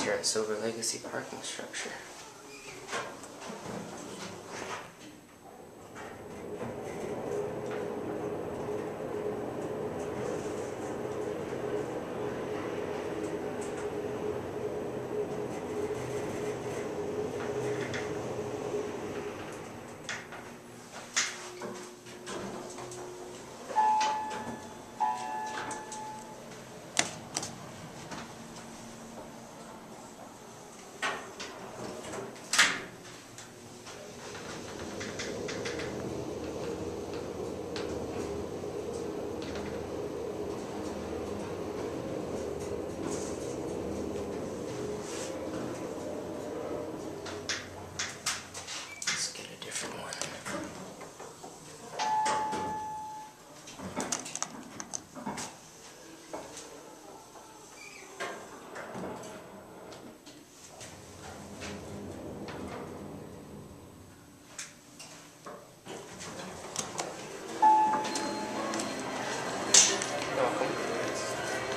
here at Silver Legacy Parking Structure.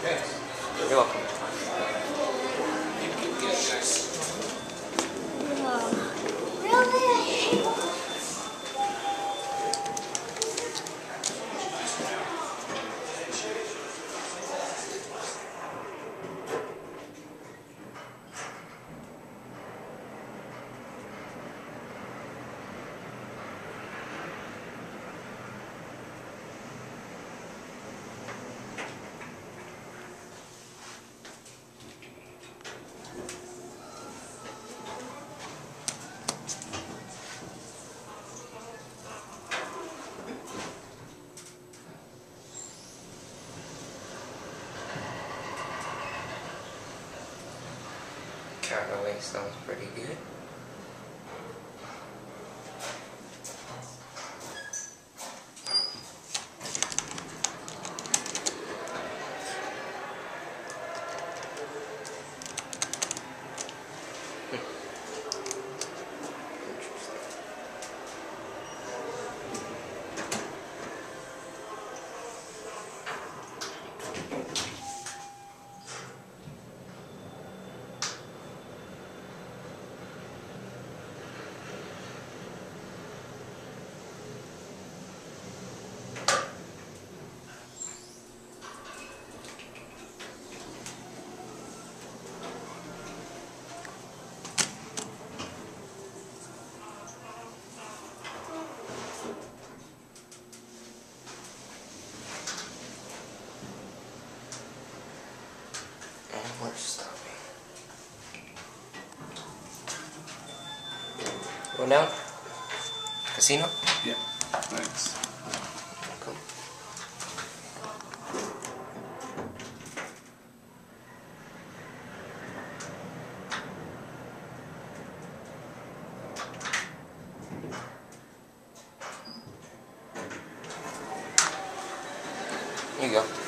네. 이만큼 Callaway sounds pretty good. Water stopping. Going down? Casino? Yeah. Thanks. There you go.